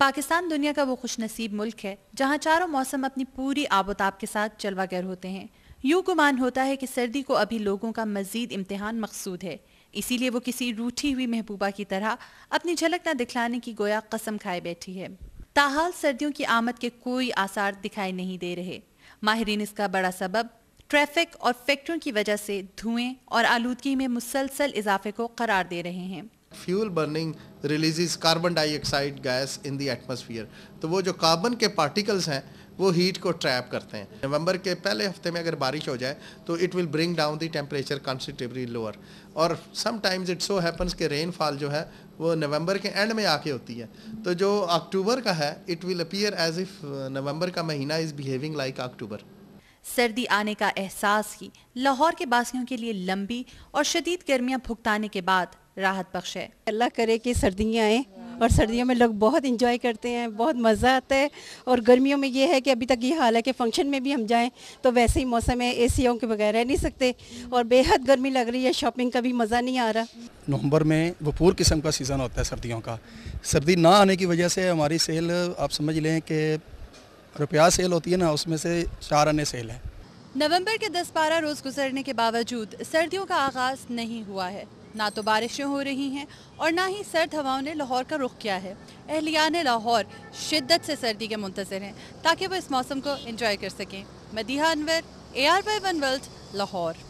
पाकिस्तान दुनिया का वो खुशनसीब मुल्क है, जहाँ चारों मौसम अपनी पूरी आबोताब के साथ जलवागर होते हैं। यूँ गुमान होता है कि सर्दी को अभी लोगों का मजीद इम्तिहान मकसूद है। इसीलिए वो किसी रूठी हुई महबूबा की तरह अपनी झलक न दिखलाने की गोया कसम खाए बैठी है। ताहाल सर्दियों की आमद के कोई आसार दिखाई नहीं दे रहे। माहरीन इसका बड़ा सबब ट्रैफ़िक और फैक्ट्रियों की वजह से धुएँ और आलूदगी में मुसलसल इजाफे को करार दे रहे हैं। Fuel burning releases carbon dioxide gas in the atmosphere तो वो जो कार्बन के पार्टिकल्स हैं, वो हीट को ट्रैप करते हैं। नवंबर के पहले हफ़्ते में अगर बारिश हो जाए तो it will bring down the temperature considerably lower और समटाइम्स इट सो हैपन्स के रेनफॉल जो है, वो नवंबर के एंड में आके होती है। तो जो अक्टूबर का है it will appear as if नवंबर का महीना इज़ बिहेविंग लाइक अक्टूबर सर्दी आने का एहसास ही लाहौर के बासियों के लिए लंबी और शदीद गर्मियाँ भुगताने के बाद राहत बख्श। है अल्लाह करे कि सर्दियाँ आएँ और सर्दियों में लोग बहुत इंजॉय करते हैं बहुत मज़ा आता है और गर्मियों में ये है कि अभी तक ये हाल है कि फ़ंक्शन में भी हम जाएँ तो वैसे ही मौसम है ए के बगैर रह नहीं सकते और बेहद गर्मी लग रही है शॉपिंग का भी मज़ा नहीं आ रहा। नवंबर में भरपूर किस्म का सीज़न होता है सर्दियों का। सर्दी ना आने की वजह से हमारी सेल आप समझ लें कि रुपया सेल होती है ना उसमें से चार अन्य सेल है। नवंबर के 10-12 रोज़ गुजरने के बावजूद सर्दियों का आगाज़ नहीं हुआ है। ना तो बारिशें हो रही हैं और ना ही सर्द हवाओं ने लाहौर का रुख किया है। अहलियान लाहौर शिद्दत से सर्दी के मुंतजर हैं, ताकि वो इस मौसम को इंजॉय कर सकें। Madiha Anwar A R Y one world Lahore.